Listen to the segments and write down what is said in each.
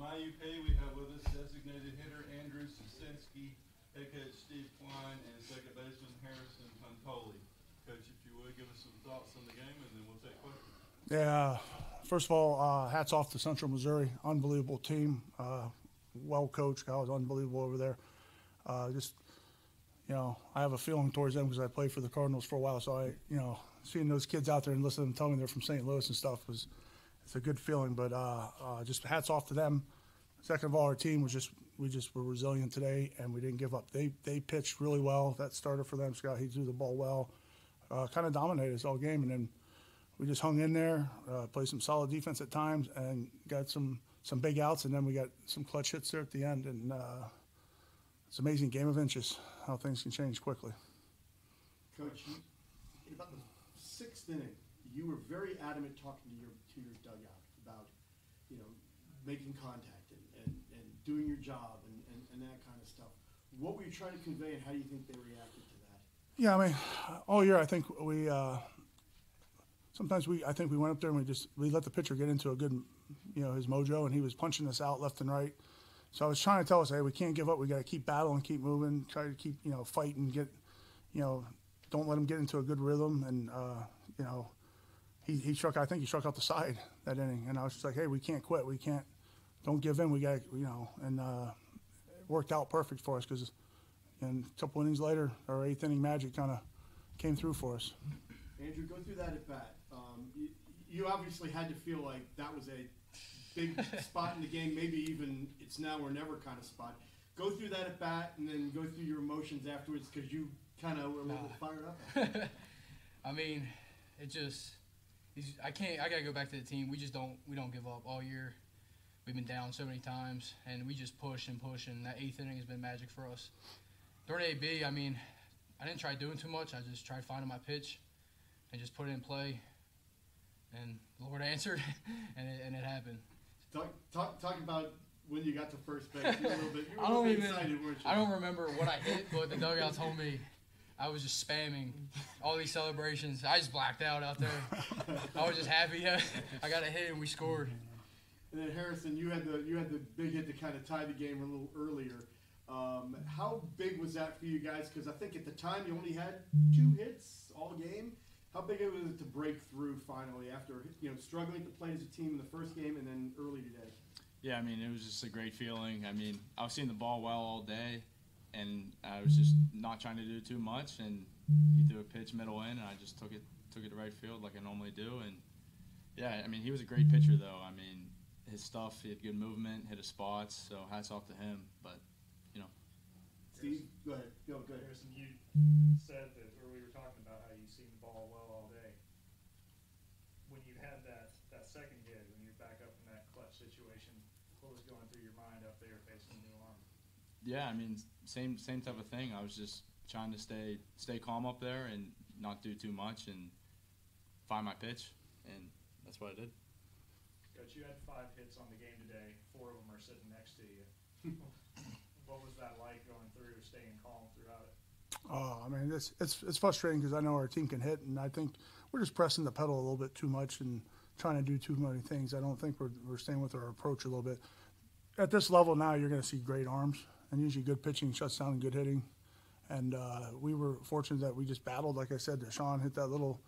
IUP, we have with us designated hitter Andrew Sosinski, head coach Steve Kline, and second baseman Harrison Pontoli. Coach, if you would, give us some thoughts on the game, and then we'll take questions. Yeah, first of all, uh, hats off to Central Missouri. Unbelievable team. Uh, well coached. Guy was unbelievable over there. Uh, just, you know, I have a feeling towards them because I played for the Cardinals for a while. So I, you know, seeing those kids out there and listening to them tell me they're from St. Louis and stuff was, it's a good feeling. But uh, uh, just hats off to them. Second of all, our team was just we just were resilient today and we didn't give up. They they pitched really well. That started for them. Scott he threw the ball well. Uh, kind of dominated us all game, and then we just hung in there, uh, played some solid defense at times, and got some some big outs, and then we got some clutch hits there at the end, and uh, it's an amazing game of inches how things can change quickly. Coach, in about the sixth inning, you were very adamant talking to your to your dugout about, you know, making contact and, and, and doing your job and, and, and that kind of stuff. What were you trying to convey, and how do you think they reacted to that? Yeah, I mean, all year I think we uh, sometimes we I think we went up there and we just we let the pitcher get into a good, you know, his mojo, and he was punching us out left and right. So I was trying to tell us, hey, we can't give up. We got to keep battling, keep moving, try to keep you know fighting, get, you know, don't let him get into a good rhythm, and uh, you know, he he struck. I think he struck out the side that inning, and I was just like, hey, we can't quit. We can't, don't give in. We got you know, and uh, it worked out perfect for us because, and a couple innings later, our eighth inning magic kind of came through for us. Andrew, go through that at bat. Um, you, you obviously had to feel like that was a big spot in the game, maybe even it's now or never kind of spot. Go through that at bat, and then go through your emotions afterwards because you kind of were a little Nah. fired up. I mean, it just he's, I can't. I gotta go back to the team. We just don't. We don't give up all year. We've been down so many times, and we just push and push. And that eighth inning has been magic for us. During AB, I mean, I didn't try doing too much. I just tried finding my pitch, and just put it in play. And the Lord answered, and it, and it happened. Talk, talk, talk about when you got to first base. You were a little bit, you were I don't even. excited, weren't you? I don't remember what I hit, but the dugout told me I was just spamming all these celebrations. I just blacked out out there. I was just happy. I got a hit and we scored. And then Harrison, you had the you had the big hit to kind of tie the game a little earlier. Um, how big was that for you guys? Because I think at the time you only had two hits all game. How big it was it to break through finally after you know struggling to play as a team in the first game and then early today? Yeah, I mean, it was just a great feeling. I mean, I was seeing the ball well all day, and I was just not trying to do too much. And he threw a pitch middle in, and I just took it took it to right field like I normally do. And yeah, I mean, he was a great pitcher though. I mean, his stuff, he had good movement, hit his spots. So hats off to him. But you know, Steve, go ahead. Go, go ahead. Harrison, you said that, or we were talking about how you seen the ball well all day. When you had that, that second hit, when you're back up in that clutch situation, what was going through your mind up there facing the new arm? Yeah, I mean, same same type of thing. I was just trying to stay stay calm up there and not do too much and find my pitch, and that's what I did. Coach, you had five hits on the game today. Four of them are sitting next to you. what was that like going through, staying calm throughout it? Oh, I mean, it's it's it's frustrating because I know our team can hit, and I think we're just pressing the pedal a little bit too much and trying to do too many things. I don't think we're we're staying with our approach a little bit. At this level now, you're going to see great arms and usually good pitching shuts down good hitting. And uh, we were fortunate that we just battled. Like I said, Sean hit that little,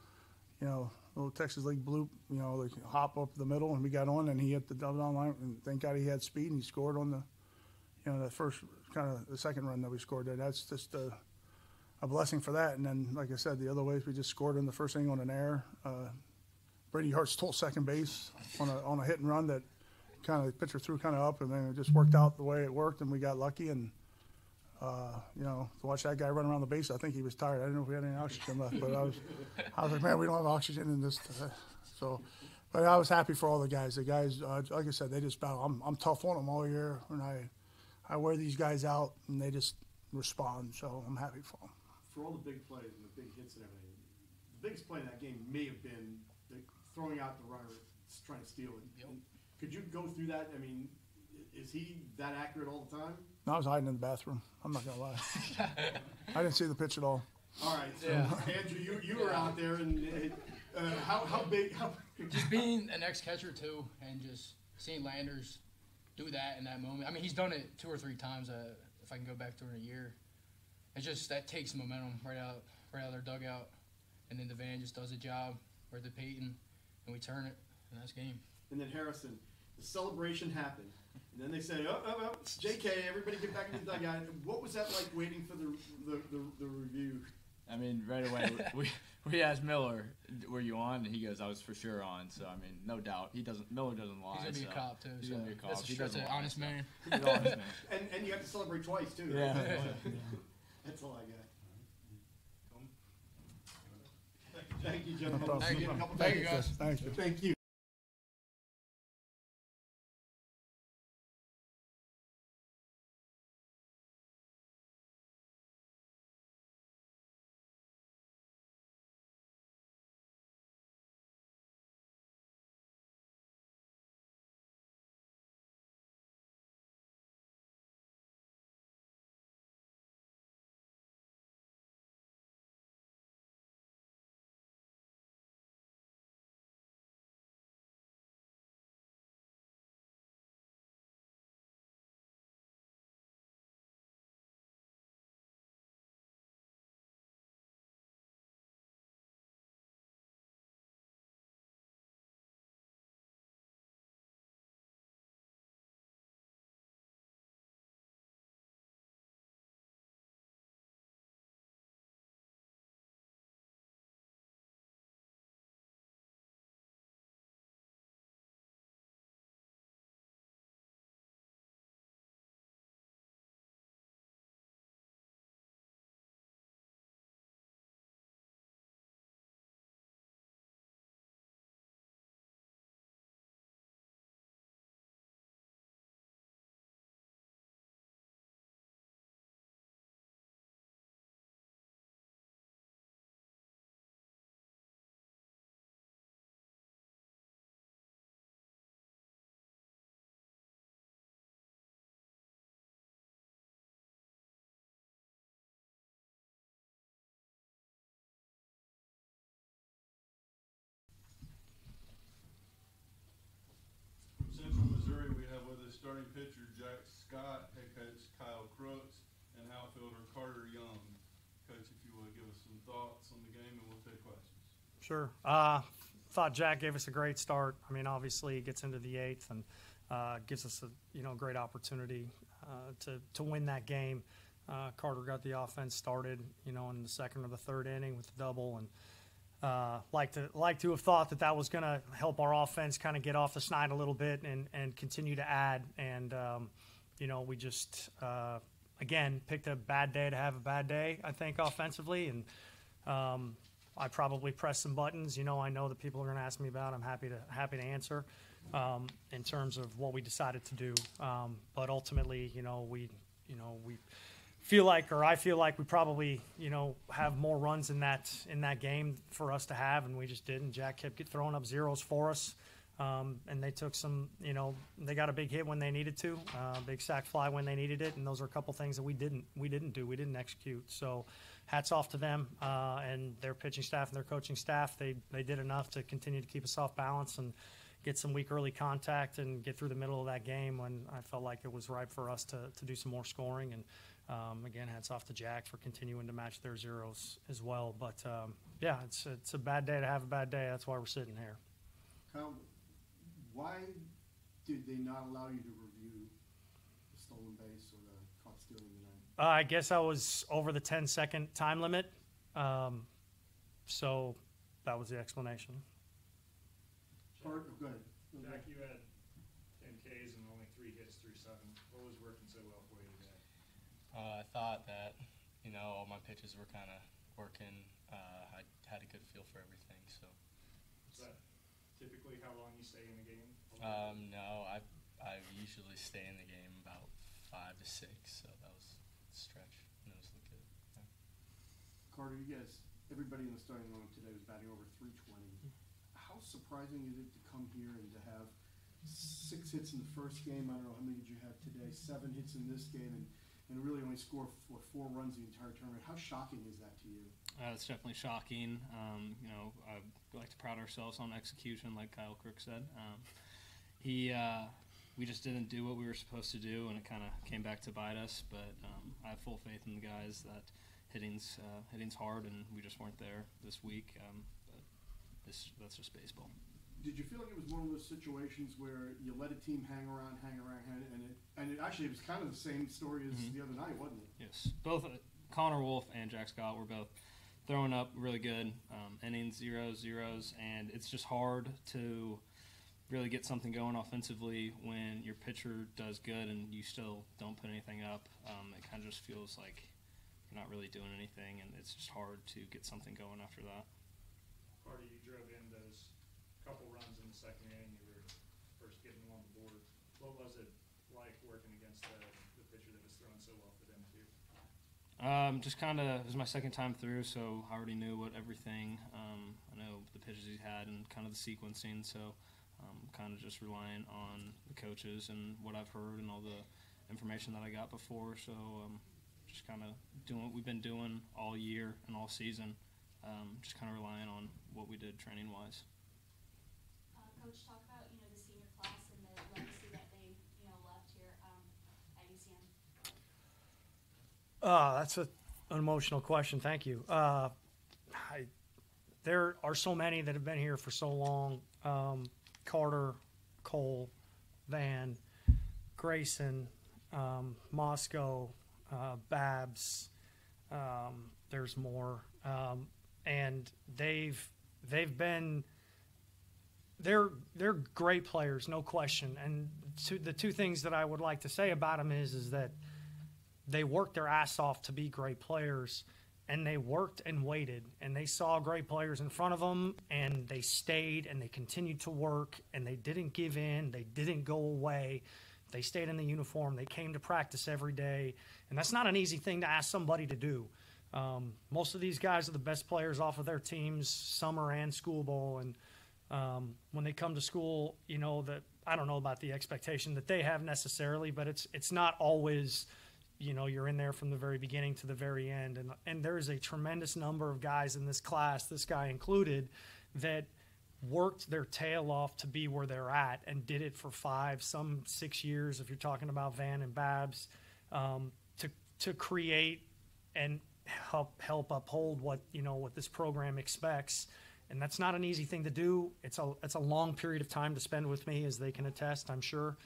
you know, little Texas League bloop, you know, like hop up the middle, and we got on, and he hit the double down line. And thank God he had speed, and he scored on the, you know, the first kind of the second run that we scored there. That's just a, a blessing for that. And then, like I said, the other ways we just scored in the first inning on an error. Uh, Brady Hart stole second base on a on a hit and run that kind of pitcher threw kind of up, and then it just worked out the way it worked, and we got lucky. And uh, you know, to watch that guy run around the base, I think he was tired. I didn't know if we had any oxygen left, but I was, I was like, man, we don't have oxygen in this. Uh, so, but I was happy for all the guys. The guys, uh, like I said, they just battle. I'm, I'm tough on them all year, and I, I wear these guys out, and they just respond. So I'm happy for them. For all the big plays and the big hits and everything, the biggest play in that game may have been the throwing out the runner, trying to steal it. Yep. And Could you go through that? I mean, is he that accurate all the time? And I was hiding in the bathroom. I'm not gonna lie. I didn't see the pitch at all. All right, so Yeah. Andrew, you, you were out there, and uh, how, how big? How, Just being an ex catcher too, and just seeing Landers do that in that moment. I mean, he's done it two or three times. Uh, if I can go back through in a year, it's just that takes momentum right out, right out of their dugout, and then the van just does a job, or the Peyton, and we turn it, and that's game. And then Harrison, the celebration happened. And then they said, oh, oh, oh, it's JK, everybody get back in the dugout. What was that like waiting for the, the, the, the review? I mean, right away we we asked Miller, "Were you on?" And he goes, "I was for sure on." So I mean, no doubt he doesn't. Miller doesn't lie. He's gonna be so a cop too. He's so gonna be a cop. That's, He doesn't an lie, honest so. man. He's an honest man. And, and you have to celebrate twice, too. Yeah. That's all I got. Thank you, Jack. Thank you, No gentlemen. problem. Thank you. A couple Thank you, guys. Thank you. Pitcher Jack Scott, head coach Kyle Crooks, and outfielder Carter Young. Coach, if you would give us some thoughts on the game, and we'll take questions. Sure. Uh, thought Jack gave us a great start. I mean, obviously, he gets into the eighth and uh, gives us a you know great opportunity uh, to to win that game. Uh, Carter got the offense started, you know, in the second or the third inning with the double, and uh, like to like to have thought that that was going to help our offense kind of get off the snide a little bit and and continue to add. And um, you know, we just uh, again picked a bad day to have a bad day. I think offensively, and um, I probably pressed some buttons. You know, I know that people are going to ask me about. I'm happy to happy to answer um, in terms of what we decided to do. Um, but ultimately, you know, we you know we feel like, or I feel like we probably you know have more runs in that in that game for us to have, and we just didn't. Jack kept get- throwing up zeros for us. Um, and they took some, you know, they got a big hit when they needed to, uh, big sac fly when they needed it, and those are a couple things that we didn't, we didn't do, we didn't execute. So, hats off to them uh, and their pitching staff and their coaching staff. They they did enough to continue to keep us off balance and get some weak early contact and get through the middle of that game when I felt like it was ripe for us to to do some more scoring. And um, again, hats off to Jack for continuing to match their zeros as well. But um, yeah, it's it's a bad day to have a bad day. That's why we're sitting here. Kyle, why did they not allow you to review the stolen base or the caught stealing the nine? Uh, I guess I was over the 10 second time limit. Um, so that was the explanation. Or, go ahead. Jack, you had ten Ks and only three hits through seven. What was working so well for you today? Uh, I thought that, you know, all my pitches were kind of working. Uh, I had a good feel for everything. So, Is that typically how long you stay in the game? um, no, I I usually stay in the game about five to six. So that was a stretch. And it was look good. Carter, you guys, everybody in the starting lineup today was batting over 320. How surprising is it to come here and to have six hits in the first game? I don't know how many did you have today? Seven hits in this game, and, and really only score what, four runs the entire tournament. How shocking is that to you? Uh, it's definitely shocking. Um, you know, I like to proud ourselves on execution, like Kyle Crook said. Um, he, uh, we just didn't do what we were supposed to do, and it kind of came back to bite us. But um, I have full faith in the guys that hitting's uh, hitting's hard, and we just weren't there this week. Um, but this that's just baseball. Did you feel like it was one of those situations where you let a team hang around, hang around, hang, and it and it actually it was kind of the same story as Mhm. the other night, wasn't it? Yes, both uh, Connor Wolf and Jack Scott were both throwing up really good um, innings, zeros, zeros, and it's just hard to really get something going offensively when your pitcher does good and you still don't put anything up. Um, it kind of just feels like you're not really doing anything, and it's just hard to get something going after that. Carter, you drove in those couple runs in the second inning, you were first getting on the board. What was it like working against the, the pitcher that was throwing so well for them too? Um, just kind of, it was my second time through, so I already knew what everything, um, I know the pitches he had and kind of the sequencing, so um, kind of just relying on the coaches and what I've heard and all the information that I got before, so um, just kind of doing what we've been doing all year and all season, um, just kind of relying on what we did training wise. Coach, talk about, you know, the senior class and the legacy that they, you know, left here, um, at UCM. Uh, that's a, an emotional question. Thank you. Uh, I, there are so many that have been here for so long. Um, Carter, Cole, Van, Grayson, um, Moscow, uh, Babs. Um, there's more, um, and they've they've been they're they're great players, no question. And two, the two things that I would like to say about them is is that they worked their ass off to be great players and they worked and waited and they saw great players in front of them and they stayed and they continued to work and they didn't give in they didn't go away they stayed in the uniform they came to practice every day and that's not an easy thing to ask somebody to do um, most of these guys are the best players off of their teams summer and school bowl, and um, when they come to school you know that i don't know about the expectation that they have necessarily but it's it's not always you know you're in there from the very beginning to the very end. And and there's a tremendous number of guys in this class this guy included that worked their tail off to be where they're at and did it for five some six years if you're talking about van and babs um, to to create and help help uphold what you know what this program expects and that's not an easy thing to do it's a it's a long period of time to spend with me as they can attest i'm sure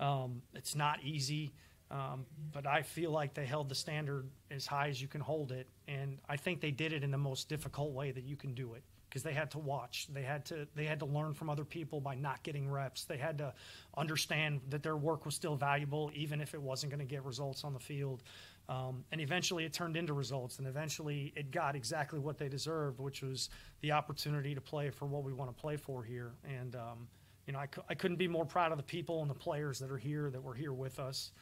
um, it's not easy um, but I feel like they held the standard as high as you can hold it, and I think they did it in the most difficult way that you can do it because they had to watch, they had to they had to learn from other people by not getting reps. They had to understand that their work was still valuable, even if it wasn't going to get results on the field. Um, and eventually, it turned into results, and eventually, it got exactly what they deserved, which was the opportunity to play for what we want to play for here. And um, you know, I, cou- I couldn't be more proud of the people and the players that are here, that were here with us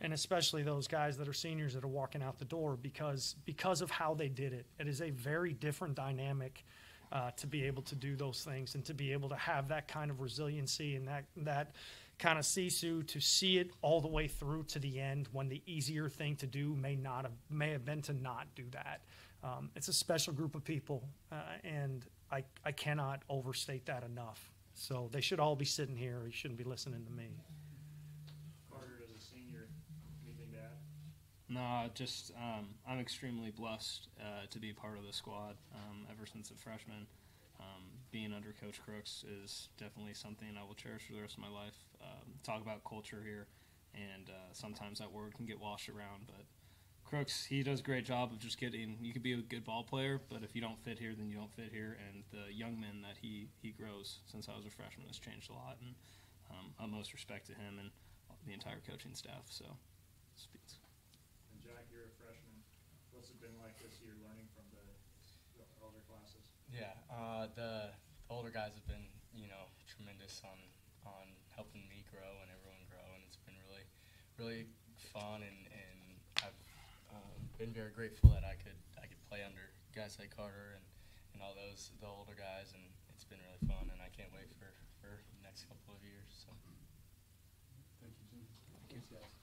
and especially those guys that are seniors that are walking out the door because because of how they did it. It is a very different dynamic uh, to be able to do those things and to be able to have that kind of resiliency and that that kind of sisu to see it all the way through to the end when the easier thing to do may not have may have been to not do that. Um, it's a special group of people, uh, and I I cannot overstate that enough. So they should all be sitting here. You shouldn't be listening to me. Carter, as a senior, anything to add? No, just um, I'm extremely blessed uh, to be part of the squad. Um, ever since a freshman, um, being under Coach Crooks is definitely something I will cherish for the rest of my life. Um, talk about culture here, and uh, sometimes that word can get washed around, but Crooks he does a great job of just getting. You could be a good ball player, but if you don't fit here, then you don't fit here. And the young men that he he grows since I was a freshman has changed a lot, and um, utmost respect to him and the entire coaching staff. So, speaks. And Jack, you're a freshman. What's it been like this year learning from the, the older classes? Yeah, uh, the, the older guys have been, you know, tremendous on on helping me grow and everyone grow, and it's been really, really fun, and, and I've um, been very grateful that I could I could play under guys like Carter and, and all those the older guys, and it's been really fun, and I can't wait for for the next couple of years. So. Thank you, Jim. Thank you.